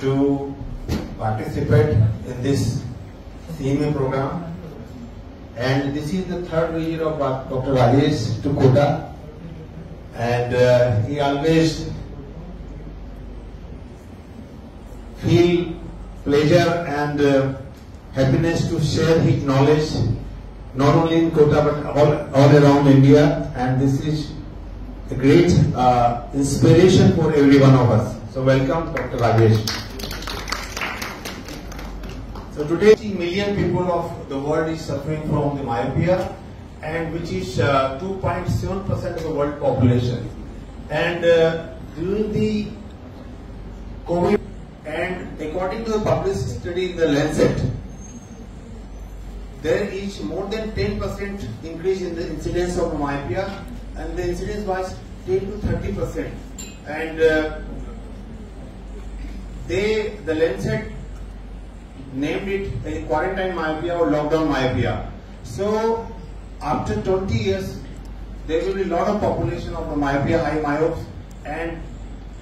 to participate in this CME program. And this is the third visit of Dr. Rajesh to Kota. And uh, he always feel pleasure and uh, happiness to share his knowledge not only in Kota but all, all around India and this is a great uh, inspiration for every one of us. So welcome Dr. Rajesh. So today 80 million people of the world is suffering from the myopia and which is 2.7% of the world population. And uh, during the COVID and according to a published study in the Lancet, there is more than 10% increase in the incidence of myopia and the incidence was 10 to 30 percent and uh, they the Lancet named it a quarantine myopia or lockdown myopia. So after 20 years there will be a lot of population of the myopia high myopes and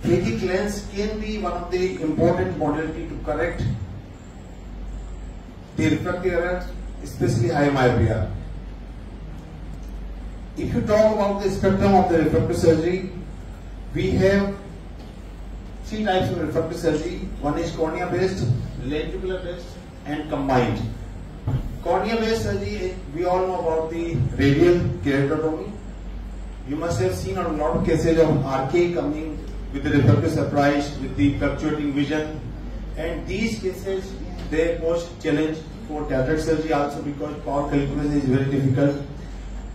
phakic lens can be one of the important modality to correct the refractive errors especially high myopia. If you talk about the spectrum of the refractive surgery, we have three types of refractive surgery. One is cornea based, lenticular based and combined. Cornea based surgery, we all know about the radial keratotomy. You must have seen a lot of cases of RK coming with the refractive surprise, with the fluctuating vision. And these cases, they pose challenge for cataract surgery also because power calculation is very difficult.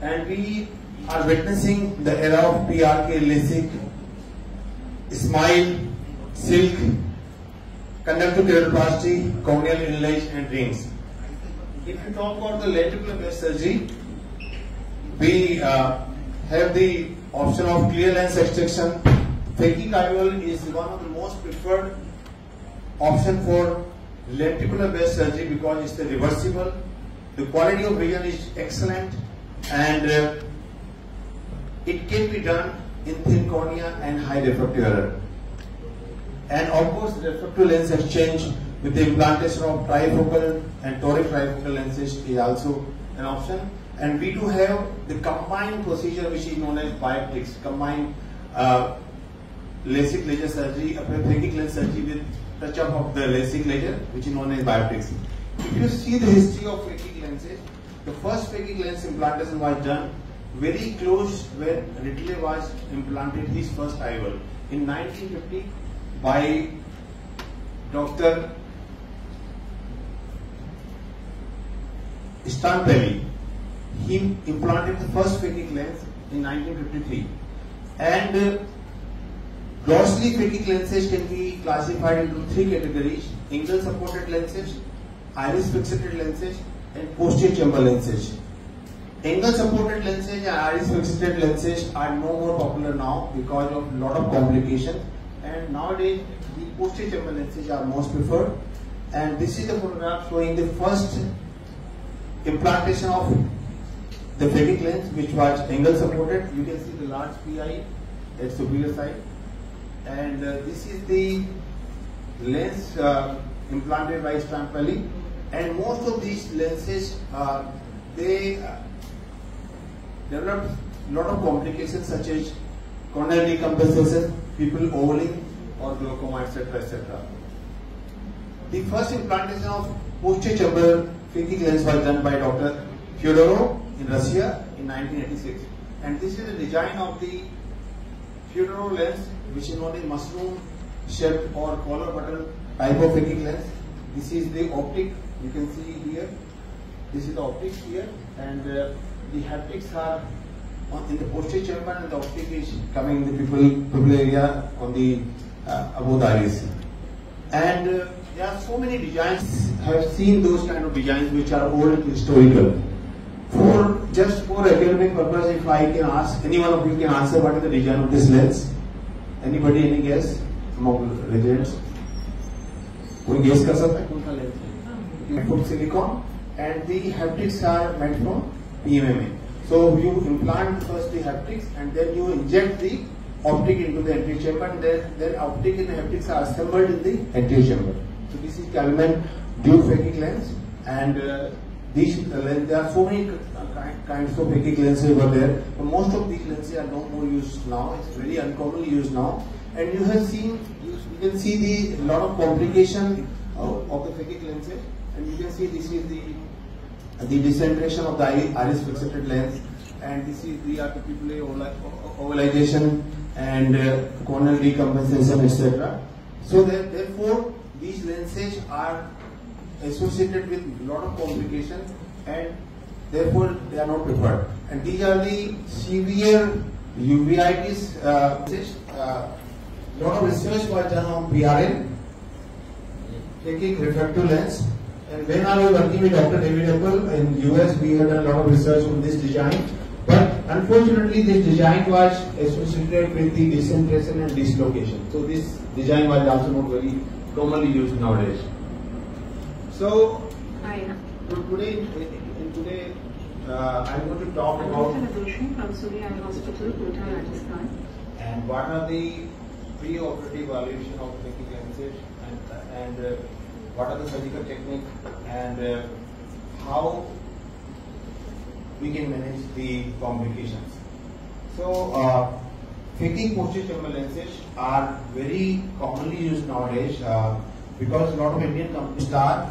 And we are witnessing the era of PRK, LASIK, SMILE, silk, conductive keratoplasty, corneal inlays and rings. If you talk about the lenticular based surgery, we uh, have the option of clear lens extraction. IOL is one of the most preferred option for lenticular based surgery because it's the reversible. The quality of vision is excellent and uh, it can be done in thin cornea and high refractive error. And of course, the refractive lens exchange with the implantation of trifocal and toric trifocal lenses is also an option. And we do have the combined procedure which is known as bioptics, combined uh, LASIK laser surgery, phakic lens surgery with touch-up of the LASIK laser which is known as bioptics. If you see the history of phakic lenses, the first phakic lens implantation was done very close when Ridley was implanted his first IOL in 1950 by Dr. Strampelli. He implanted the first phakic lens in 1953 and uh, grossly phakic lenses can be classified into three categories angle supported lenses, iris fixated lenses and posterior chamber lenses. Angle supported lenses and iris fixated lenses are no more popular now because of a lot of complications and nowadays the posterior chamber lenses are most preferred. And this is the photograph showing the first implantation of the phakic lens which was angle supported. You can see the large PI at superior side. And uh, this is the lens uh, implanted by Strampelli and most of these lenses uh, they develop lot of complications such as corneal decompensation, people ovaling or glaucoma etc etc. The first implantation of posterior chamber phakic lens was done by Dr. Fyodorov in Russia in 1986 and this is the design of the Fyodorov lens which is known as mushroom shaped or collar button type of phakic lens. This is the optic you can see here. This is the optic here and uh, the haptics are in the posterior chamber and the optic is coming in the pupil, pupil area on the uh, above the iris. And uh, there are so many designs. I have seen those kind of designs which are old historical. For just for academic purpose, if I can ask, any one of you can answer what is the design of this lens? Anybody any guess? Among residents? कोई guess कर सकता है कौन सा lens है? Silicon and the haptics are made from PMMA. So you implant first the haptics and then you inject the optic into the anterior chamber and then, then optic and haptics are assembled in the anterior chamber. So this is Kelman Duet phakic lens and uh, these uh, lens, there are so many uh, kinds of phakic lenses over there. But most of these lenses are no more used now. It's very uncommonly used now. And you have seen, you, you can see the lot of complication of, of the phakic lenses. And you can see this is the the decentration of the iris fixated lens and this is the articulate ovalization and uh, corneal decompensation etc. So that, therefore these lenses are associated with a lot of complication and therefore they are not preferred. And these are the severe uveitis. Uh, uh, lot of research was done on PRL, phakic refractive lens. And when I was working with Dr. David Apple in US, we had a lot of research on this design. But unfortunately, this design was associated with the decentration and dislocation. So this design was also not very commonly used nowadays. So today, in today, uh, I'm going to talk about from SuVi Eye Hospital, Kota, Rajasthan. And what are the pre-operative evaluation of phakic lenses and, and uh, what are the surgical technique and uh, how we can manage the complications. So, uh, posterior chamber lenses are very commonly used nowadays uh, because a lot of Indian companies are,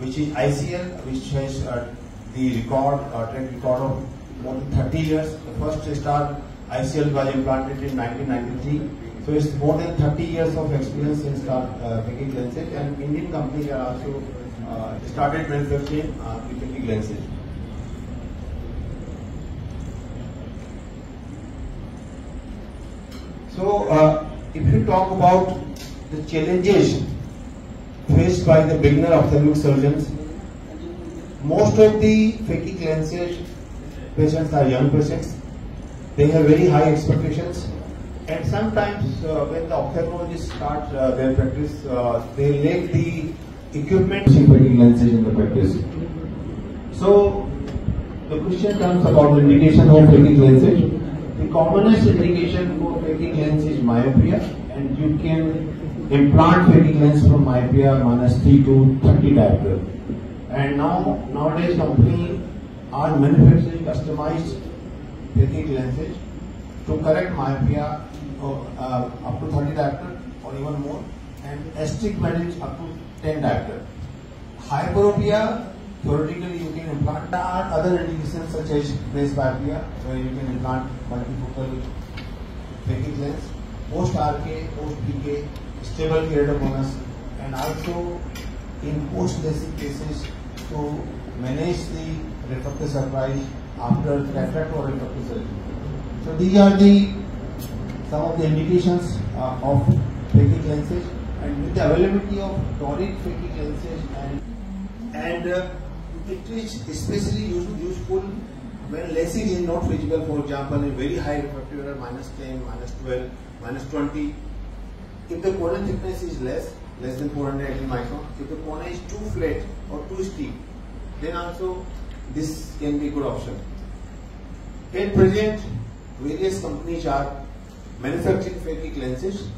which is ICL, which has uh, the record, uh, track record of more than 30 years. The first STAAR ICL was implanted in 1993. So it's more than 30 years of experience in STAAR uh, phakic lenses and Indian companies are also uh, started manufacturing uh, lenses. So, uh, if you talk about the challenges faced by the beginner ophthalmic surgeons, most of the phakic lenses patients are young patients. They have very high expectations, and sometimes uh, when the ophthalmologists start uh, their practice, uh, they lack the equipment phakic lenses in the practice. So, the question comes about the indication of phakic lenses. The commonest indication for phakic lens is myopia and you can implant phakic lens from myopia minus 3 to 30 diopter. And now, nowadays companies are manufacturing customized phakic lenses to correct myopia uh, up to 30 diopter or even more and astigmatism up to 10 diopter. Hyperopia Theoretically, you can implant. There are other indications such as presbyopia, where you can implant multifocal phakic lens, post-RK, post-PK, stable keratoconus, and also in post-LASIK cases to manage the refractive surprise after cataract or refractive surgery. So these are the some of the indications uh, of phakic lenses, and with the availability of toric phakic lenses and and uh, it is especially useful when LASIK is not feasible, for example, in very high refractive error, minus 10, minus 12, minus 20. If the cornea thickness is less, less than 480 micron, if the cornea is too flat or too steep, then also this can be a good option. At present, various companies are manufacturing phakic lenses.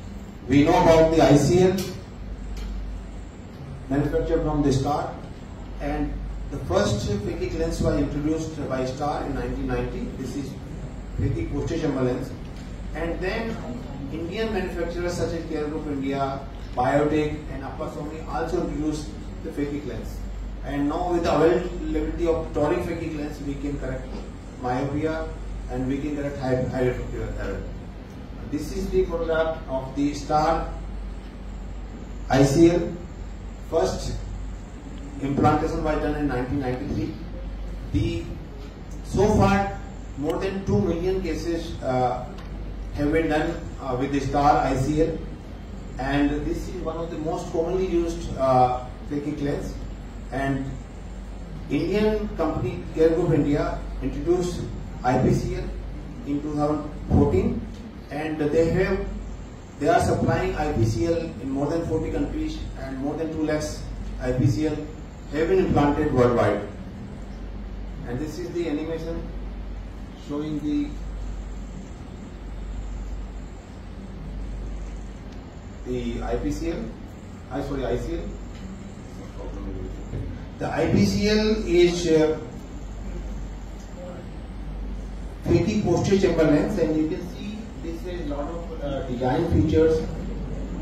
We know about the ICL, manufactured from the start, and the first phakic lens was introduced by STAAR in 1990. This is posterior chamber lens. And then Indian manufacturers such as Care Group India, Biotech and Upper Apasoni also introduced the phakic lens. And now with the availability of toric phakic lens, we can correct myopia and we can correct refractive error. This is the photograph of the STAAR ICL. First implantation was done in 1993. The so far more than 2 million cases uh, have been done uh, with the STAAR ICL and this is one of the most commonly used uh, phakic lens and Indian company Care Group India introduced IPCL in 2014 and they have they are supplying IPCL in more than 40 countries and more than 2 lakhs IPCL have been implanted worldwide. And this is the animation showing the the IPCL, I sorry ICL. The IPCL is uh, pretty posterior chamber lens, and you can this has a lot of uh, design features.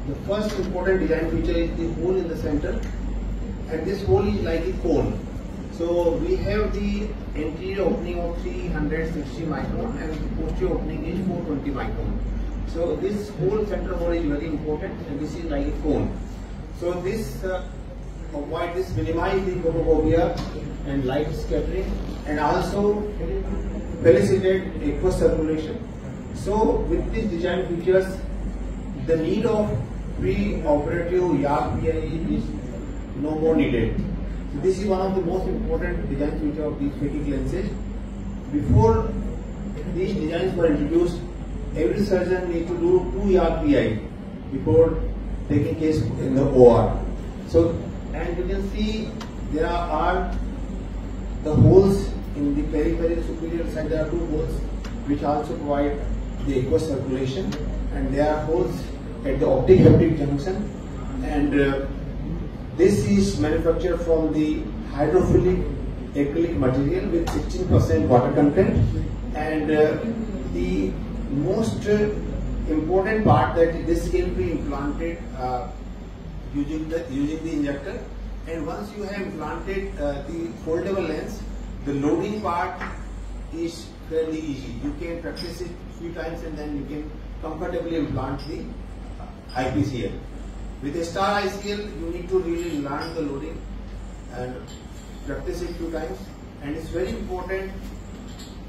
The first important design feature is the hole in the center, and this hole is like a cone. So we have the anterior opening of 360 micron and the posterior opening is 420 micron. So this whole center hole is very important and this is like a cone. So this uh, avoid this minimize the photophobia and light scattering and also facilitate aqueous circulation. So with these design features, the need of pre-operative YAG PI is no more needed. So this is one of the most important design feature of these phakic lenses. Before these designs were introduced, every surgeon need to do two YAG PI before taking case in the OR. So, and you can see there are the holes in the peripheral superior side. There are two holes which also provide the aqueous circulation, and there are holes at the optic haptic junction, and uh, this is manufactured from the hydrophilic acrylic material with 16% water content. And uh, the most uh, important part that this can be implanted uh, using the using the injector. And once you have implanted uh, the foldable lens the loading part is fairly easy. You can practice it few times and then you can comfortably implant the IPCL with a STAAR ICL, you need to really learn the loading and practice it few times. And it's very important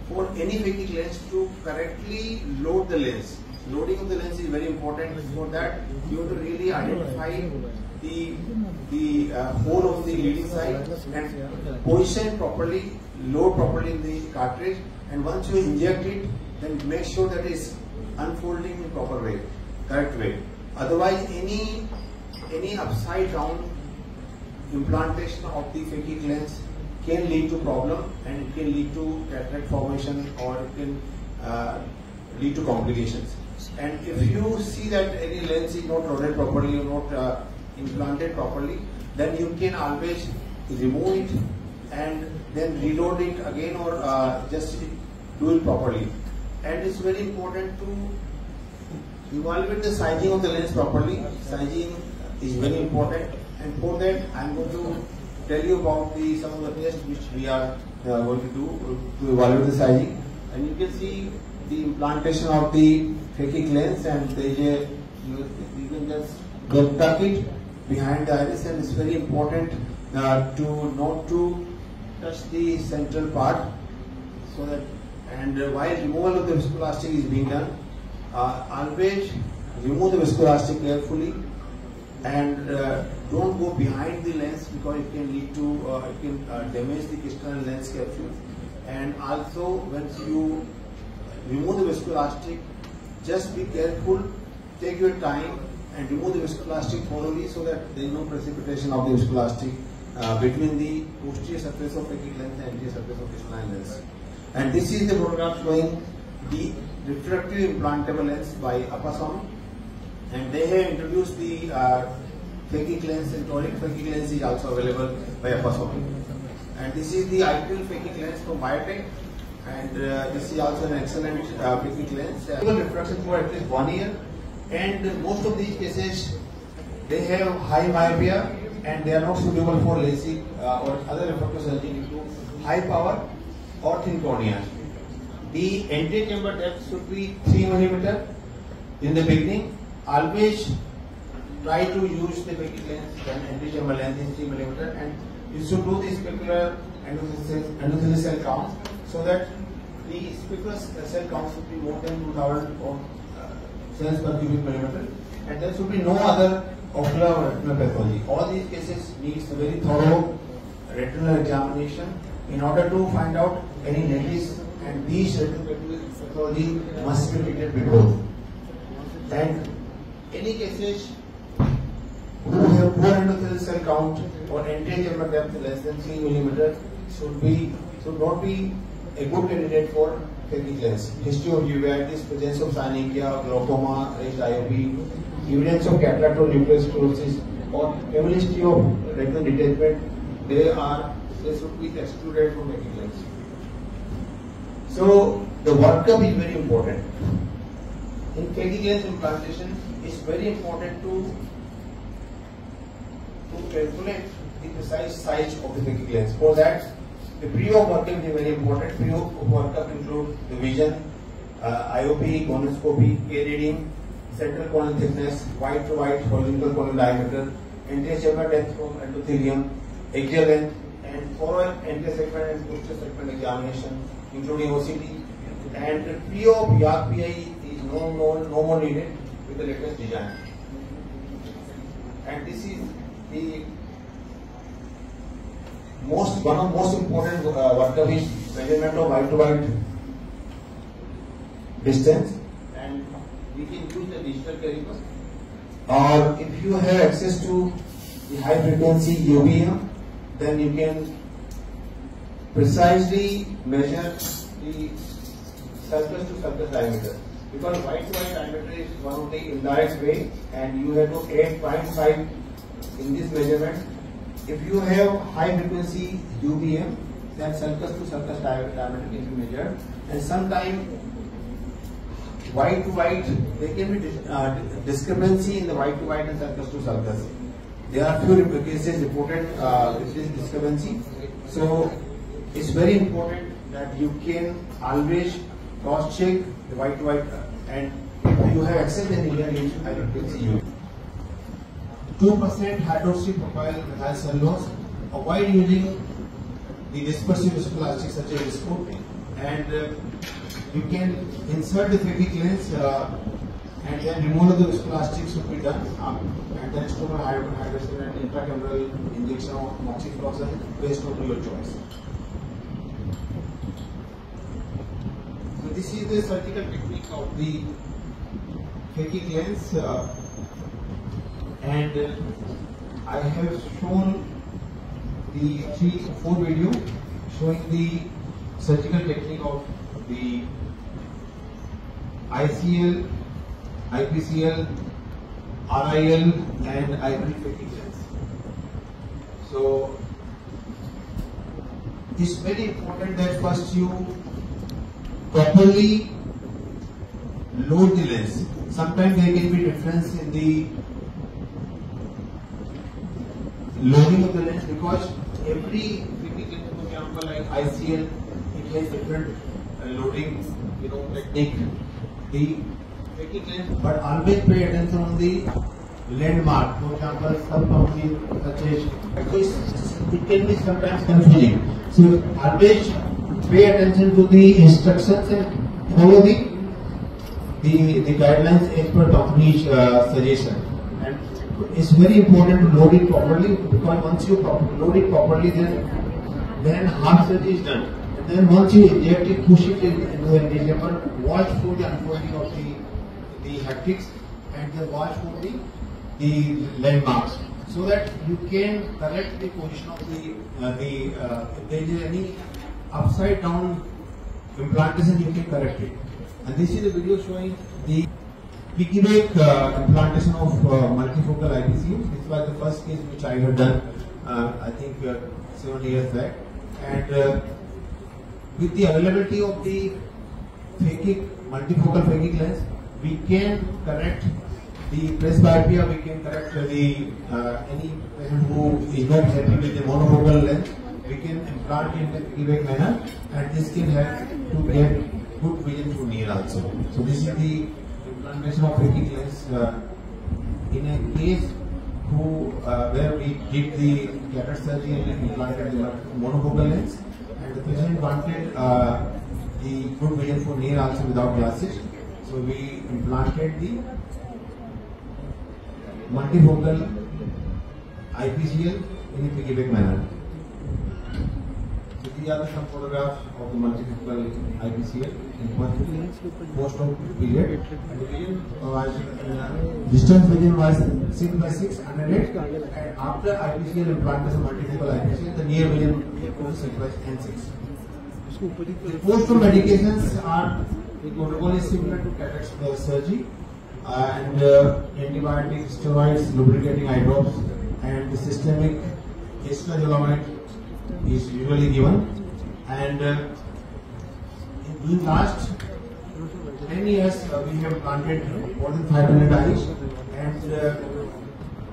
for any phakic lens to correctly load the lens. Loading of the lens is very important. For that, you have to really identify the the uh, hole of the leading side and position properly, load properly in the cartridge. And once you inject it, then make sure that it's unfolding in proper way, correct way. Otherwise, any any upside down implantation of the phakic lens can lead to problem and it can lead to cataract formation or it can uh, lead to complications. And if you see that any lens is not loaded properly or not uh, implanted properly, then you can always remove it and then reload it again or uh, just do it properly. And it's very important to evaluate the sizing of the lens properly. Sizing is very important. And for that I am going to tell you about the some of the tests which we are uh, going to do to evaluate the sizing. And you can see the implantation of the phakic lens and there is a you, you can just go tuck it behind the iris. And it's very important uh, to not to touch the central part so that and uh, while removal of the viscoelastic is being done? Uh, always remove the viscoelastic carefully and uh, don't go behind the lens because it can lead to uh, it can uh, damage the crystalline lens capsule. And also once you remove the viscoelastic just be careful take your time and remove the viscoelastic thoroughly so that there is no precipitation of the viscoelastic uh, between the posterior surface of phakic lens and anterior surface of the crystalline lens and this is the photograph showing the refractive implantable lens by Appasamy and they have introduced the uh, phakic lens and toric phakic lens is also available by Appasamy. And this is the ideal phakic lens from Biotech. And uh, this is also an excellent uh, phakic lens. Uh, refraction for at least one year. And most of these cases they have high myopia and they are not suitable for LASIK uh, or other refractive surgery due to high power or thin cornea. The anterior chamber depth should be 3 millimeter in the beginning always try to use the phakic lens and anti-chamber lens in 3 millimeter and you should do the specular endothelial cell count so that the specular cell count should be more than 2000 or, uh, cells per cubic millimeter and there should be no other ocular or retinal pathology. All these cases needs a very thorough retinal examination in order to find out any netis and these retinal pathology must be treated before. And any cases who have poor endothelial count or anterior depth less than 3 millimeter should be should not be a good candidate for lens. History of uveitis, presence of synechiae, glaucoma, raised IOP, evidence of cataract or nuclear sclerosis, or family of retinal detachment, they are they should be excluded from lens. So the workup is very important. In lens implantation, it's very important to to calculate the precise size of the phakic. For that, the pre-op workup is very important. Pre-op workup include the vision, uh, IOP, gonioscopy, K reading, central corneal thickness, white to white horizontal corneal diameter, anterior segment length from endothelium, axial length, and follow anterior segment and posterior segment examination, including OCT. And the pre-op YAG-PI is no, no, no more needed with the latest design. And this is the most one of most important uh, workup is measurement of white to white distance and we can use the digital caliper or if you have access to the high frequency UVM then you can precisely measure the surface to surface diameter because white to white diameter is one of the indirect way and you have to add 0.5 in this measurement if you have high frequency UBM, then surface to surface diameter can be measured, and sometimes white to white, there can be uh, discrepancy in the white to white and surface to surface. There are few cases reported uh, this discrepancy. So it's very important that you can always cross check the white to white, and if you have access, then you can use high frequency UBM. 2% hydroxy propyl methyl cellulose. Avoid using the dispersive viscoelastic such as Viscoat and uh, you can insert the phakic lens uh, and then remove the viscoelastic should be done um, and then external hydrogen and intracameral injection of moxifloxacin based on your choice. This is the surgical technique of the phakic lens. Uh, and uh, I have shown the three four video showing the surgical technique of the ICL, IPCL, RIL and IPL phakic lens. So it's very important that first you properly load the lens. Sometimes there can be difference in the loading of the lens because every for example, like ICL, it has different uh, loading, you know, technique. The phakic lens, but always pay attention on the landmark. For example, some companies such as it can be sometimes confusing. So always pay attention to the instructions and follow the the, the guidelines as per company's uh, suggestion. And it's very important to load it properly because once you load it properly, then then half surgery is done. And then once you inject it, push it into the chamber, watch for the unfolding of the the haptics and then watch for the the landmarks so that you can correct the position of the uh, the uh, if there is any upside down implantation, you can correct it. And this is a video showing the piggyback uh, implantation of uh, multifocal IPCL. This was the first case which I had done, uh, I think uh, seven years back. And uh, with the availability of the phakic, multifocal phakic lens, we can correct the presbyopia, we can correct the uh, any patient who is not happy with the monofocal lens, we can implant in the piggyback manner, and this can help to get good vision through near also. So this is the implantation of phakic lens uh, in a case who uh, where we did the cataract surgery and implanted the monofocal lens, and the patient wanted uh, the good vision for near also without glasses. So we implanted the multifocal IPCL in a piggyback manner. The some photographs of the multifocal IPCL in post-op period. And the vision was uh, distance vision was 6 by 6 under it. And after IPCL implantation multifocal IPCL, the near vision was 6 by 10 6. The post medications are the protocol is similar to cataract surgery uh, and uh, antibiotics, steroids, lubricating eye drops, and the systemic acetazolamide is usually given. And uh, in the last 10 years, uh, we have planted more than 500 eyes, and uh,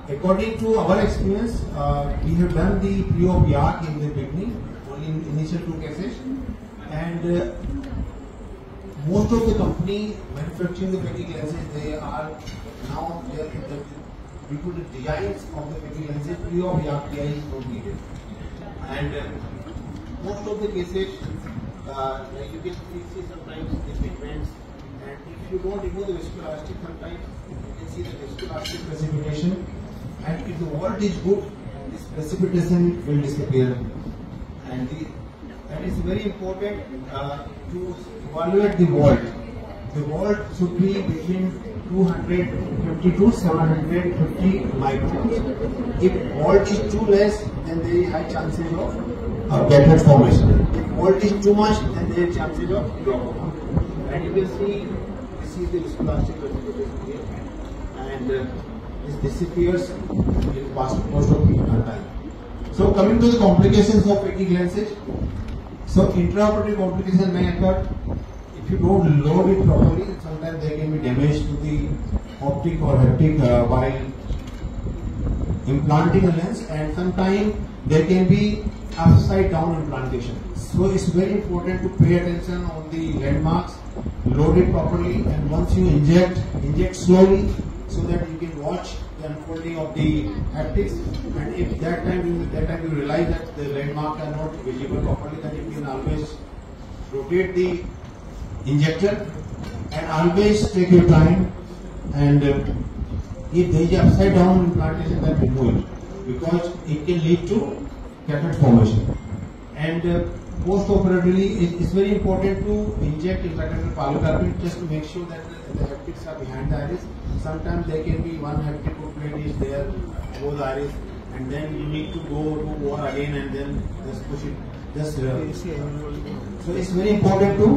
according to our experience, uh, we have done the pre-op YAG in the beginning, only in initial two cases, and uh, most of the company manufacturing the phakic lenses, they are now they are due to the designs of the phakic lenses, pre-op PI is not needed, and uh, most of the cases, uh, you can see, sometimes the pigments, and if you don't remove the viscoelastic, sometimes you can see the viscoelastic precipitation, and if the vault is good, this precipitation will disappear, and the, and it's very important uh, to evaluate the vault. The vault should be between 250 to 750 microns. If vault is too less, then there is high chances of uh, formation. If vault is too much, then there is chances of glaucoma. And you can see, this is the viscoelastic precipitation here, and uh, this disappears in past most of the time. So coming to the complications of phakic lenses, so intraoperative complications may occur if you don't load it properly. Sometimes there can be damage to the optic or haptic uh, while implanting a lens, and sometimes there can be upside down implantation. So it's very important to pay attention on the landmarks, load it properly, and once you inject, inject slowly so that you can watch the unfolding of the haptics. And if that time you that time you realize that the landmarks are not visible properly, then you can always rotate the injector and always take your time and uh, if there is upside down implantation then remove it because it can lead to cataract formation. And uh, post operatively it is very important to inject intracameral pilocarpine just to make sure that the, the are behind the iris. Sometimes there can be one haptic plate is there above the iris and then you need to go to OR again and then just push it just uh, so it's very important to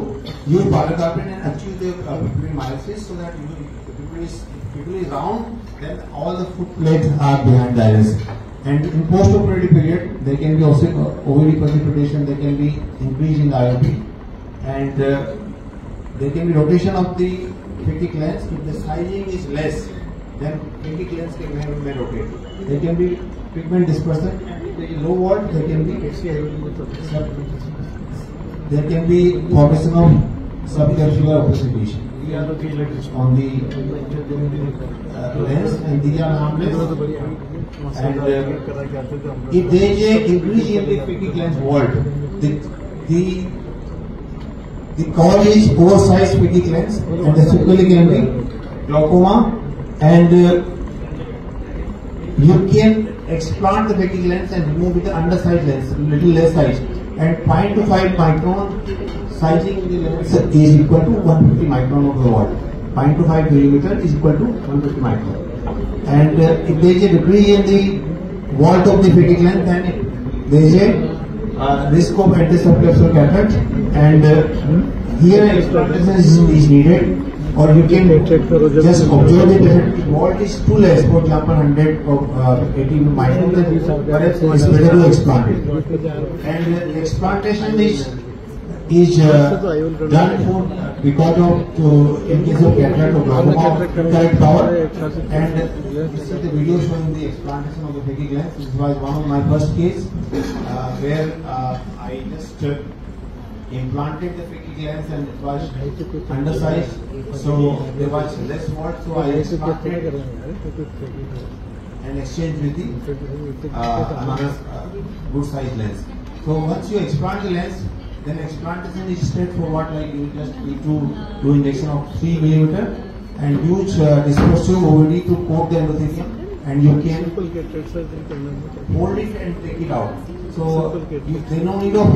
use pilocarpine and achieve the uh, pupillary miosis so that you know, the pupil is, if pupil is round, then all the foot plates are behind the iris. And in post-operative period, there can be also uh, OVD precipitation, there can be increase in the IOP, and uh, there can be rotation of the phakic lens. If the sizing is less, then phakic lens can may, may rotate. There can be pigment dispersion, and if there is low vault, there can be there can be formation of subcapsular precipitation. On the uh, lens and these are harmless. And uh, if there is a increase in the phakic lens vault, the, the the cause is oversized phakic lens and the sequelae can glaucoma and uh, you can explant the phakic lens and remove with the undersized lens, little less size and 0.25 to 5 micron sizing in the lens is equal to 150 micron of the wall. 0.25 to 5 millimeter is equal to 150 micron. And uh, if there is a decrease in the walt of the phakic length, then there is a uh, risk of antisubcapsular cataract and uh, here an explantation is, is needed or you can just observe it that the walt is too less, for example 100 or uh, 80 micron, then perhaps it's better to explant it. And uh, explantation is is uh, done for because of to, in case of cataract or glaucoma correct power. And this is the video showing the explantation of the phakic lens. This was one of my first case uh, where uh, I just uh, implanted the phakic lens and it was undersized. So there was less vault so I explanted and exchanged with the uh, another uh, good size lens. So once you expand the lens, then explantation is straightforward like you just need to do injection of 3 millimeter and use uh, dispersive OVD to coat the endothelium and you can hold it and take it out. So you, there no need of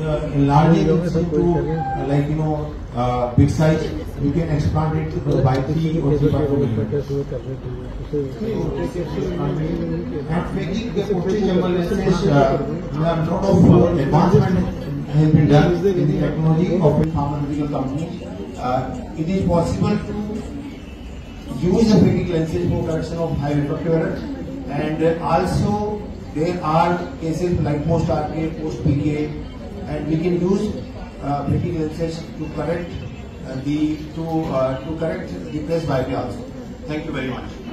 uh, enlarging it into uh, like you know uh, big size. You can expand it uh, by 3 or 3 by 4 millimeters. And phakic posterior lenses, uh, there are a lot of uh, advancement has been done with the technology of pharmaceutical company. Uh, it is possible to use the phakic lenses for correction of high refractive error and uh, also there are cases like post RPA, post PKA and we can use uh, phakic lenses to correct uh, the to uh, to correct the press biopsy also. Thank you very much.